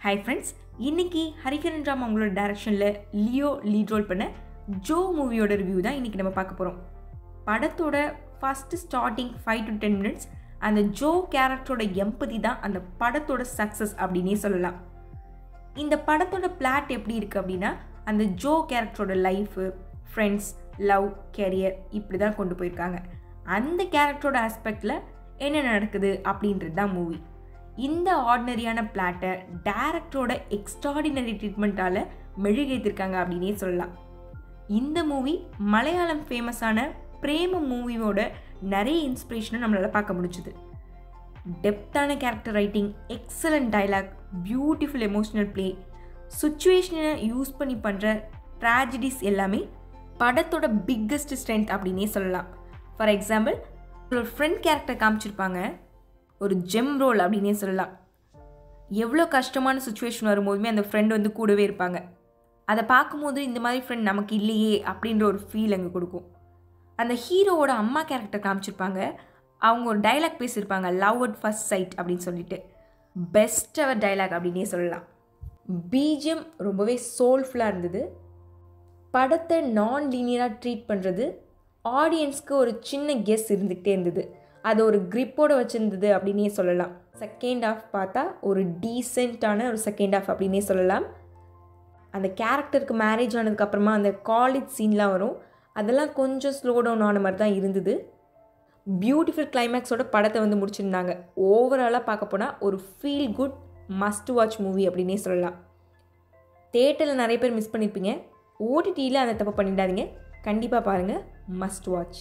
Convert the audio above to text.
Hi friends இன்னைக்கு ஹரிகரன் ராம் அவங்களோட டேரக்ஷனில் லியோ லீட் ரோல் பண்ண ஜோ மூவியோட ரிவ்யூ தான் இன்றைக்கி நம்ம பார்க்க போகிறோம் படத்தோட first starting five to ten minutes அந்த ஜோ கேரக்டரோட எம்பதி தான் அந்த படத்தோட சக்ஸஸ் அப்படின்னே சொல்லலாம். இந்த படத்தோட பிளாட் எப்படி இருக்குது அப்படின்னா அந்த ஜோ கேரக்டரோட லைஃபு ஃப்ரெண்ட்ஸ் லவ் கெரியர் இப்படி தான் கொண்டு போயிருக்காங்க. அந்த கேரக்டரோட ஆஸ்பெக்டில் என்ன நடக்குது அப்படின்றது தான் மூவி இந்த ஆர்டினரியான பிளாட்டை டேரக்டரோட எக்ஸ்ட்ராடினரி ட்ரீட்மெண்ட்டால் மெழுகேற்றிருக்காங்க அப்படின்னே சொல்லலாம். இந்த மூவி மலையாளம் ஃபேமஸான பிரேம மூவியோட நிறைய இன்ஸ்பிரேஷனை நம்மளால் பார்க்க முடிஞ்சுது. டெப்த்தான character writing excellent dialogue beautiful emotional play சுச்சுவேஷனை யூஸ் பண்ணி பண்ணுற ட்ராஜடிஸ் எல்லாமே படத்தோட பிக்கஸ்ட் ஸ்ட்ரென்த் அப்படின்னே சொல்லலாம். ஃபார் எக்ஸாம்பிள் ஒரு ஃப்ரெண்ட் கேரக்டர் காமிச்சிருப்பாங்க. ஒரு ஜெம் ரோல் அப்படின்னே சொல்லலாம். எவ்வளோ கஷ்டமான சுச்சுவேஷன் வரும்போதுமே அந்த ஃப்ரெண்ட் வந்து கூடவே இருப்பாங்க. அதை பார்க்கும்போது இந்த மாதிரி ஃப்ரெண்ட் நமக்கு இல்லையே அப்படின்ற ஒரு ஃபீல் அங்கே கொடுக்கும். அந்த ஹீரோவோட அம்மா கேரக்டர் காமிச்சிருப்பாங்க. அவங்க ஒரு டைலாக் பேசியிருப்பாங்க. லவ் அட் ஃபஸ்ட் சைட் அப்படின்னு சொல்லிட்டு. பெஸ்ட் அவர் டைலாக் அப்படின்னே சொல்லலாம். பீஜம் ரொம்பவே சோல்ஃபுல்லாக இருந்தது. படத்தை நான் லீனியராக ட்ரீட் பண்ணுறது ஆடியன்ஸ்க்கு ஒரு சின்ன கெஸ் இருந்துக்கிட்டே இருந்தது. அது ஒரு க்ரிப்போடு வச்சுருந்தது அப்படின்னே சொல்லலாம். செகண்ட் ஆஃப் பார்த்தா ஒரு டீசெண்டான ஒரு செகண்ட் ஆஃப் அப்படின்னே சொல்லலாம். அந்த கேரக்டருக்கு மேரேஜ் ஆனதுக்கப்புறமா அந்த காலேஜ் சீன்லாம் வரும். அதெல்லாம் கொஞ்சம் ஸ்லோ டவுன் ஆன மாதிரி தான் இருந்தது. பியூட்டிஃபுல் கிளைமேக்ஸோட படத்தை வந்து முடிச்சிருந்தாங்க. ஓவராலாக பார்க்க போனால் ஒரு feel good must watch movie அப்படின்னே சொல்லலாம். தேட்டரில் நிறைய பேர் மிஸ் பண்ணியிருப்பீங்க ஓடிடியில் அந்த தப்பு பண்ணிடாதீங்க. கண்டிப்பாக பாருங்கள் மஸ்ட் வாட்ச்